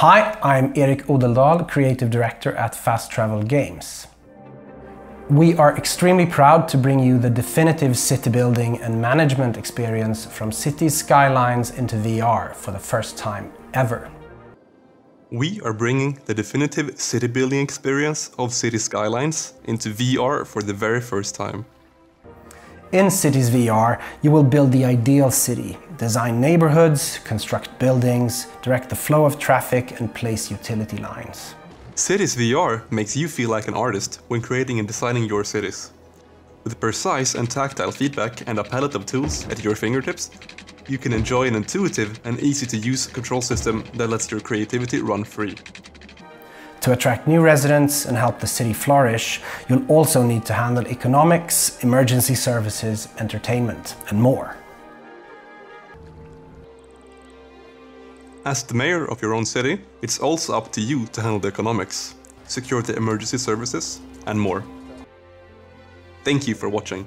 Hi, I'm Erik Odeldahl, Creative Director at Fast Travel Games. We are extremely proud to bring you the definitive city building and management experience from Cities: Skylines into VR for the first time ever. We are bringing the definitive city building experience of Cities: Skylines into VR for the very first time. In Cities VR, you will build the ideal city, design neighborhoods, construct buildings, direct the flow of traffic, and place utility lines. Cities VR makes you feel like an artist when creating and designing your cities. With precise and tactile feedback and a palette of tools at your fingertips, you can enjoy an intuitive and easy to use control system that lets your creativity run free. To attract new residents and help the city flourish, you'll also need to handle economics, emergency services, entertainment, and more. As the mayor of your own city, it's also up to you to handle the economics, secure the emergency services, and more. Thank you for watching.